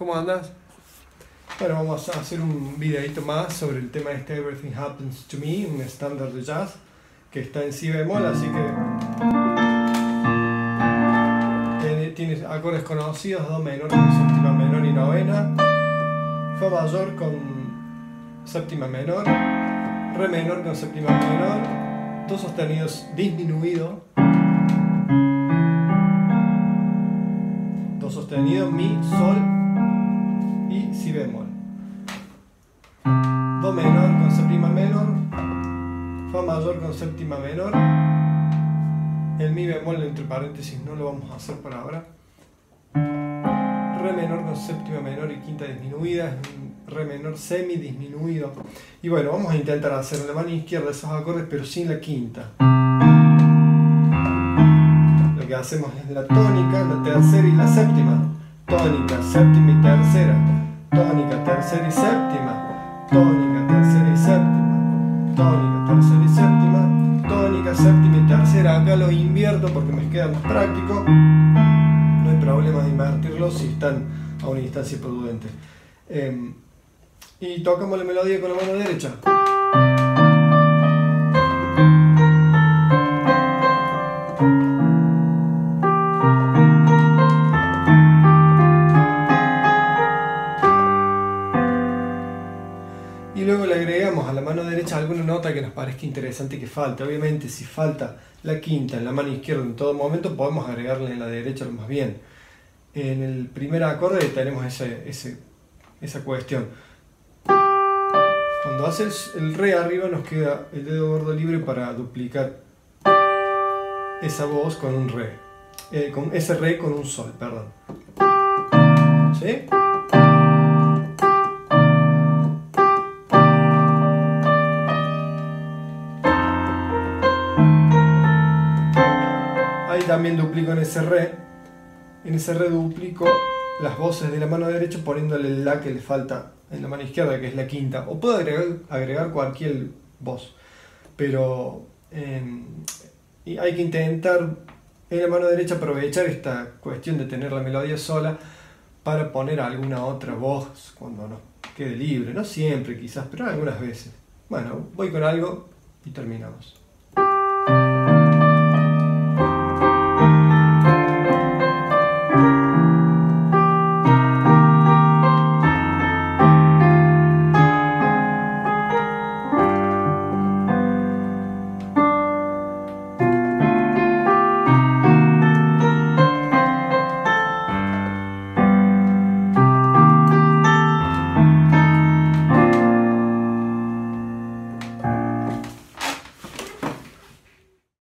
¿Cómo andas? Bueno, vamos a hacer un videito más sobre el tema este Everything Happens to Me, un estándar de jazz que está en si bemol, así que tiene, acordes conocidos, do menor con séptima menor y novena, fa mayor con séptima menor, re menor con séptima menor, do sostenidos disminuido, do sostenido, mi, sol si bemol. Do menor con séptima menor, Fa mayor con séptima menor, el Mi bemol entre paréntesis no lo vamos a hacer por ahora, Re menor con séptima menor y quinta disminuida, Re menor semi disminuido. Y bueno, vamos a intentar hacer en la mano izquierda esos acordes pero sin la quinta. Lo que hacemos es la tónica, la tercera y la séptima. Tónica, séptima y tercera. Tónica, tercera y séptima. Tónica, tercera y séptima. Tónica, tercera y séptima. Tónica, séptima y tercera. Acá lo invierto porque me queda más práctico. No hay problema de invertirlo si están a una instancia prudente. Eh, y tocamos la melodía con la mano derecha. Agregamos a la mano derecha alguna nota que nos parezca interesante que falta. Obviamente si falta la quinta en la mano izquierda en todo momento podemos agregarle en la derecha lo más bien. En el primer acorde tenemos ese, esa cuestión. Cuando hace el, el re arriba nos queda el dedo gordo libre para duplicar esa voz con un re. Eh, con ese re con un sol, perdón. ¿Sí? Ahí también duplico en ese re. En ese re duplico las voces de la mano derecha poniéndole la que le falta en la mano izquierda, que es la quinta. O puedo agregar, agregar cualquier voz. Pero eh, hay que intentar en la mano derecha aprovechar esta cuestión de tener la melodía sola para poner alguna otra voz cuando nos quede libre. No siempre quizás, pero algunas veces. Bueno, voy con algo y terminamos.